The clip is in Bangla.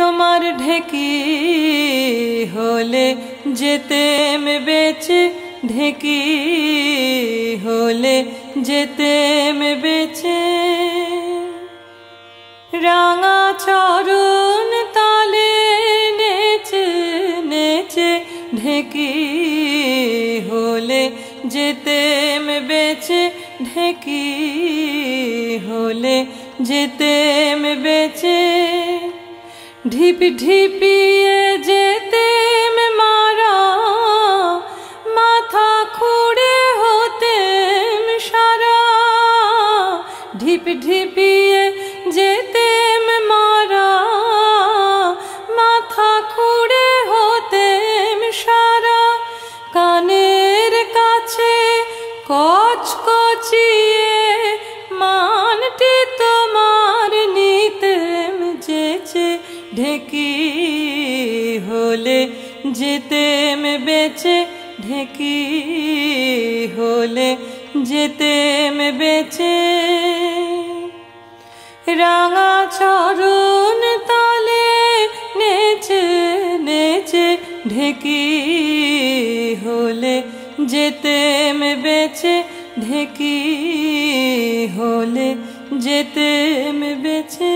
তোমার ঢেকি হলে যেতেম বেচে ঢেকি হলে যেতেম বেচে। রাঙা চরণ তালে নেচে নেচে ঢেকি হলে যেতেম বেচে ঢেকি হলে যেতেম বেচে। ঢিপ ঢিপিয়ে যেতেম মারা, মাথা খুঁড়ে হতেম সারা। ঢিপ ঢিপিয়ে যেতেম মারা, মাথা খুঁড়ে হতেম সারা। কানের কাছে কচ ঢেকি হলে যেতেম বেচে, ঢেকি হলে যেতেম বেচে। রাঙা চরণ তালে নেচে নেচে, ঢেকি হলে যেতেম বেচে, ঢেকি হলে যেতেম বেচে।